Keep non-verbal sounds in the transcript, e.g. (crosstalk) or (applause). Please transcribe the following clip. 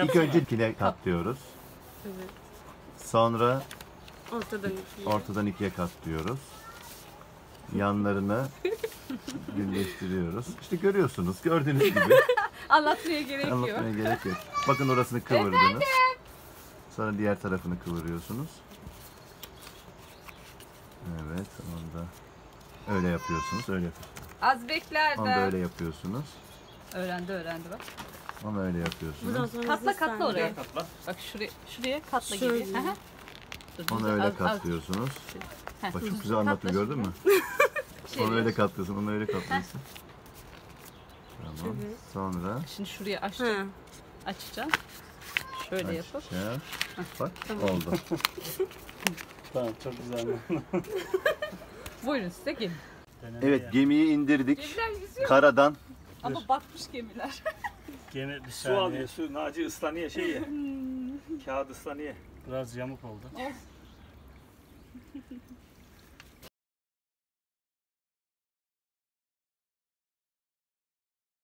İlk önce ikile katlıyoruz. Evet. Sonra Ortadan ikiye. ortadan ikiye katlıyoruz. Yanlarını (laughs) birleştiriyoruz. İşte görüyorsunuz, gördüğünüz gibi. (laughs) Anlatmaya gerek yok. Anlatmaya gerek yok. Bakın orasını kıvırdınız. Sonra diğer tarafını kıvırıyorsunuz. Evet, onu da öyle yapıyorsunuz, öyle yapıyorsunuz. Az bekler Onu da de. öyle yapıyorsunuz. Öğrendi öğrendi bak. Onu öyle Buradan yapıyorsunuz. sonra Katla katla oraya. Katla. Bak şuraya şuraya katla Şöyle. gibi. Dur, Onu dur, öyle az- az- katlıyorsunuz. Heh, Bak çok güzel anlatıyor katla gördün mü? şimdi. (laughs) Onu öyle katlıyorsun, onu öyle katlıyorsun. Tamam. Evet. Sonra Şimdi şuraya aç, Ha. açacağım. Şöyle yapıp. Açacağım. Bak Tamam. oldu. (laughs) Tamam çok güzel. (laughs) Buyurun size gelin. Evet gemiyi indirdik. Gemiler yüzüyor Karadan ama batmış gemiler. Gene bir Su alıyor su. Naci ıslanıyor şey ya. (laughs) Kağıt ıslanıyor. Biraz yamuk oldu.